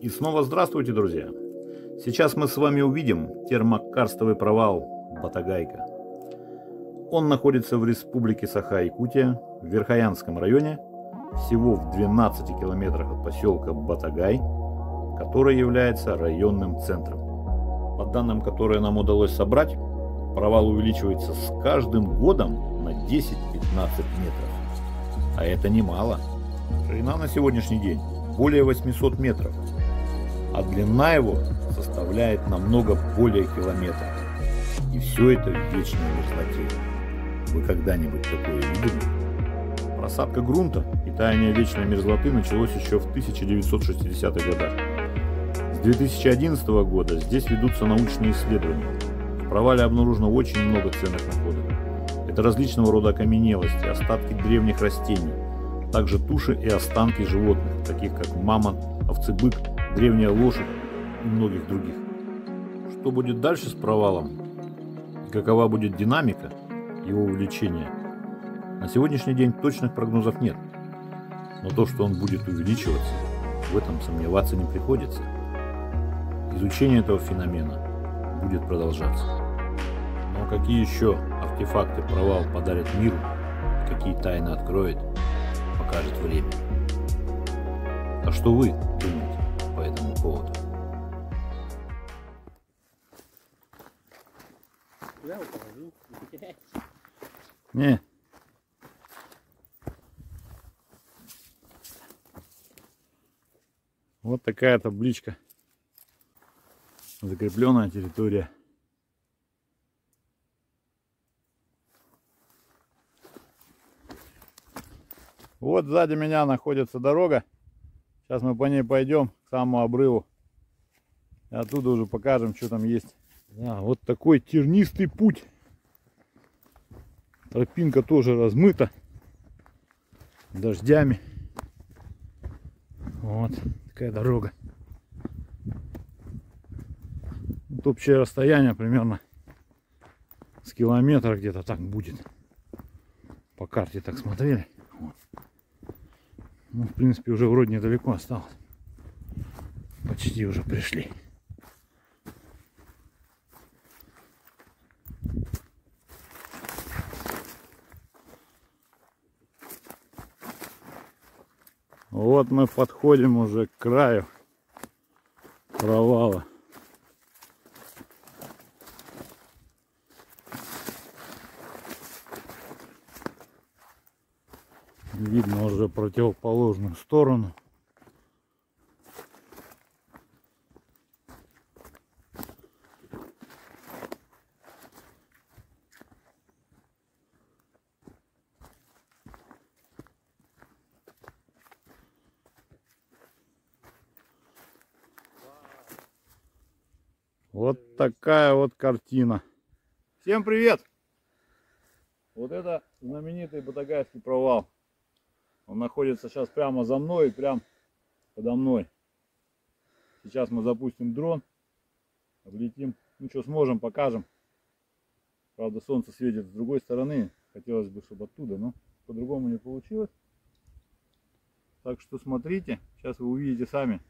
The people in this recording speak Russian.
И снова здравствуйте, друзья! Сейчас мы с вами увидим термокарстовый провал Батагайка. Он находится в республике Саха-Якутия, в Верхоянском районе, всего в 12 километрах от поселка Батагай, который является районным центром. По данным, которые нам удалось собрать, провал увеличивается с каждым годом на 10-15 метров. А это немало. Ширина на сегодняшний день более 800 метров, а длина его составляет намного более километра. И все это в вечной мерзлоте. Вы когда-нибудь такое видели? Просадка грунта и таяние вечной мерзлоты началось еще в 1960-х годах. С 2011 года здесь ведутся научные исследования. В провале обнаружено очень много ценных находок. Это различного рода окаменелости, остатки древних растений, также туши и останки животных, таких как мамонт, овцебык, древняя лошадь и многих других. Что будет дальше с провалом? И какова будет динамика его увеличения? На сегодняшний день точных прогнозов нет. Но то, что он будет увеличиваться, в этом сомневаться не приходится. Изучение этого феномена будет продолжаться. Но какие еще артефакты провал подарит миру, какие тайны откроет, покажет время. А что вы думаете по этому поводу? Не. Вот такая табличка. Закрепленная территория. Вот сзади меня находится дорога. Сейчас мы по ней пойдем к самому обрыву. И оттуда уже покажем, что там есть. Да, вот такой тернистый путь. Тропинка тоже размыта дождями. Вот такая дорога. Вот общее расстояние примерно с километра где-то так будет. По карте так смотрели. Ну, в принципе, уже вроде недалеко осталось. Почти уже пришли. Вот мы подходим уже к краю провала. Видно уже противоположную сторону. Вот такая вот картина. Всем привет! Вот это знаменитый Батагайский провал. Он находится сейчас прямо за мной и прямо подо мной. Сейчас мы запустим дрон, облетим. Ну что сможем, покажем. Правда солнце светит с другой стороны. Хотелось бы, чтобы оттуда, но по-другому не получилось. Так что смотрите, сейчас вы увидите сами,